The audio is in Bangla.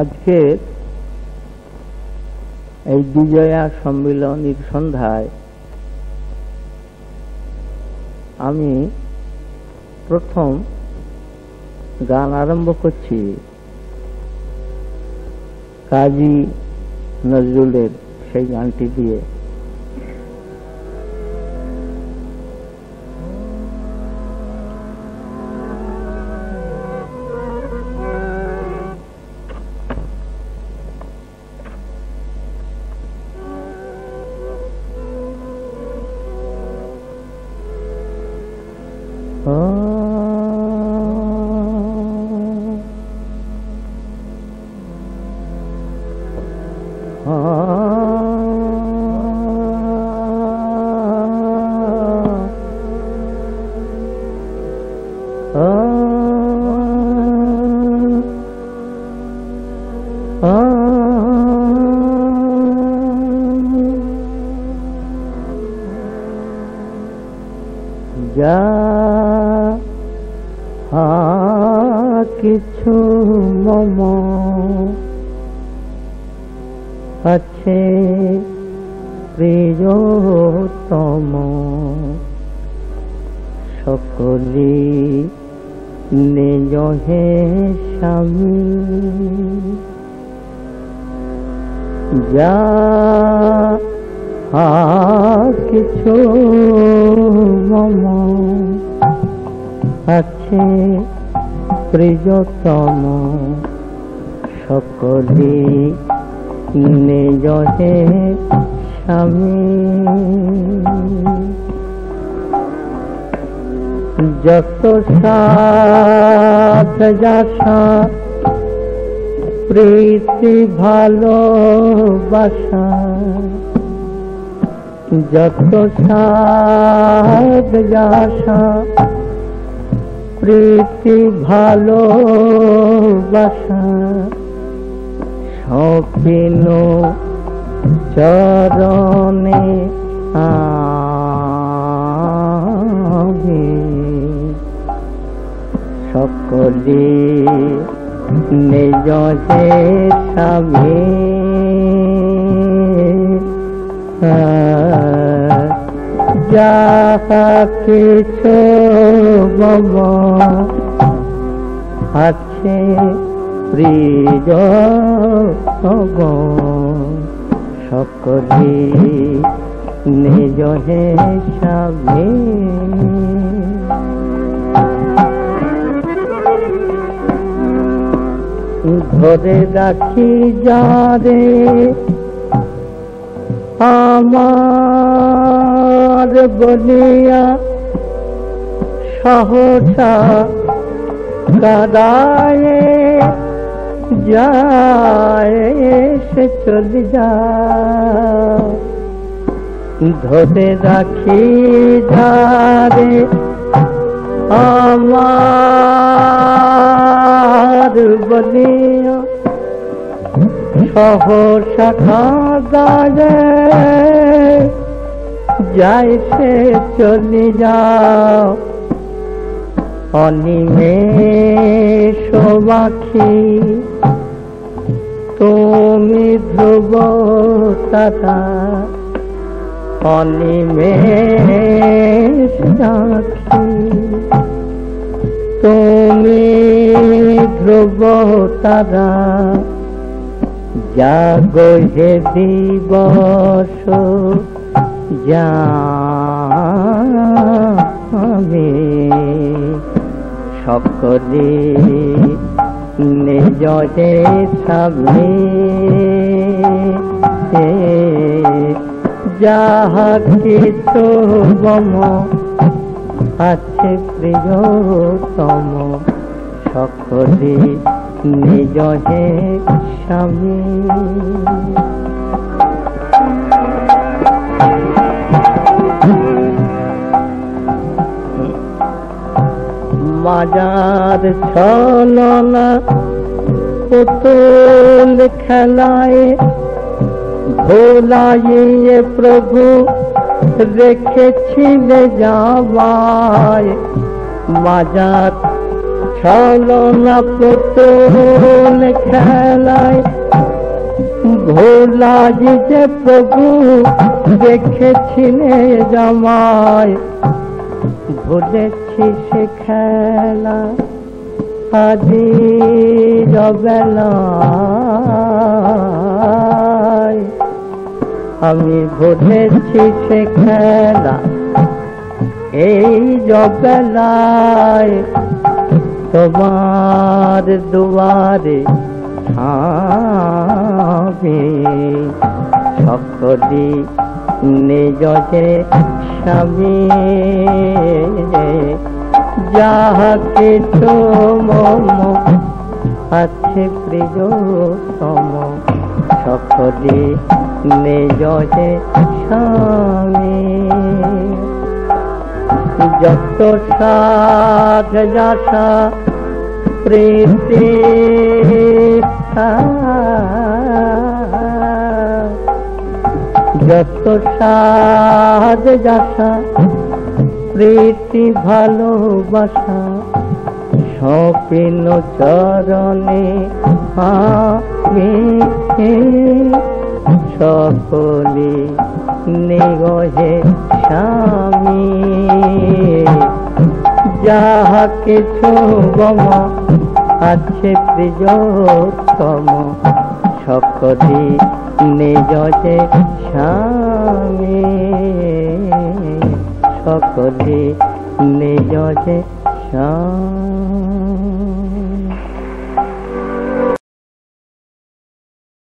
আজকের এই বিজয়া সম্মিলনীর সন্ধ্যায় আমি প্রথম গান আরম্ভ করছি কাজী নজরুলের সেই গানটি দিয়ে। যা কিছু মম। আছে প্রিয়তম। সকলি নিজ হে স্বামী। যা কিছু মম। আছে প্রিয়তম সকলি হে স্বামী। যত সাথ প্রীতি ভালোবাসা যত সাথ যাসা প্রীতি ভালোবাসা সপিন চরণে আগে। সকলে নিজ স্বামী যাহা কিছু আছে প্রিয় সকলে নিজ হে স্বামী। ধরে রাখি যারে। আমার বলিয়া সহসা কাদায় যায় সে চলে যা ধরে রাখি ধারে আমার বলিয়া সহসা কাদায় সে চলে যাও। অনিমেষ পাখি তুমি ধ্রুব তারা। অনিমেষ রাখি তুমি ধ্রুব তারা। জাগো হে দিবস যাবে সকলে নিজ সামনে। যাহা কিছু মম আছে প্রিয়তম সকলে নিজ স্বামী মাজার ছলনা, পুতুল খেলায় ভোলাইয়ে প্রভু রেখেছিলে যাওয়ায়। মাজার ছলনা, পুতুল খেলায় ভোলা যে প্রভু দেখেছিলে জামায় ভুলেছি সে খেলা, আজি জবেলায় আমি ভুলেছি সে খেলা, এই জবেলায় তোমার দুয়ারে আমি সকলি নিজ যে স্বামী যাহাকে তো মম আছে প্রিয়তম, সকলি নিজ যে স্বামী। যত সাধ যাসা প্রীতি যত সাধ যাসা প্রীতি ভালোবাসা সপিন চরণে আমি সকলে নিগহে স্বামী। যাহা কিছু গম আছে প্রিয়তম সকলে নিজে স্বামী। সকলে নিজে স্বামী।